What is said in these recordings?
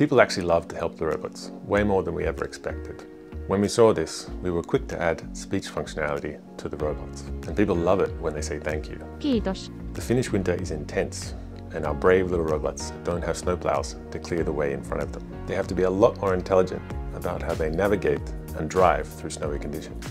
People actually love to help the robots, way more than we ever expected. When we saw this, we were quick to add speech functionality to the robots. And people love it when they say thank you. Kiitos. The Finnish winter is intense, and our brave little robots don't have snowplows to clear the way in front of them. They have to be a lot more intelligent about how they navigate and drive through snowy conditions.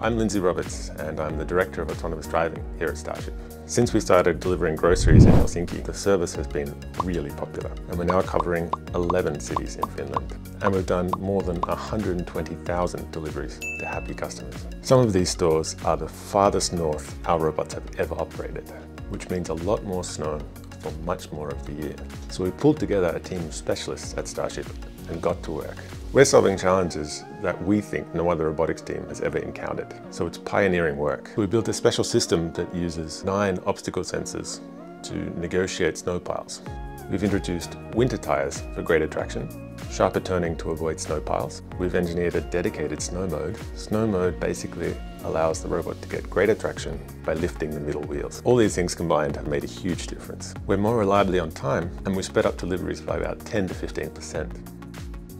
I'm Lindsay Roberts and I'm the Director of Autonomous Driving here at Starship. Since we started delivering groceries in Helsinki, the service has been really popular and we're now covering 11 cities in Finland. And we've done more than 120,000 deliveries to happy customers. Some of these stores are the farthest north our robots have ever operated, which means a lot more snow for much more of the year. So we pulled together a team of specialists at Starship and got to work. We're solving challenges that we think no other robotics team has ever encountered. So it's pioneering work. We built a special system that uses nine obstacle sensors to negotiate snow piles. We've introduced winter tyres for greater traction, sharper turning to avoid snow piles. We've engineered a dedicated snow mode. Snow mode basically allows the robot to get greater traction by lifting the middle wheels. All these things combined have made a huge difference. We're more reliably on time and we sped up deliveries by about 10 to 15%.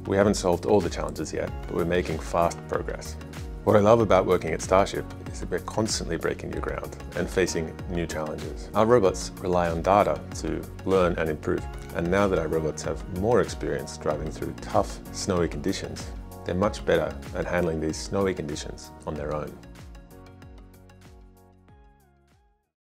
We haven't solved all the challenges yet, but we're making fast progress. What I love about working at Starship is that we're constantly breaking new ground and facing new challenges. Our robots rely on data to learn and improve. And now that our robots have more experience driving through tough, snowy conditions, they're much better at handling these snowy conditions on their own.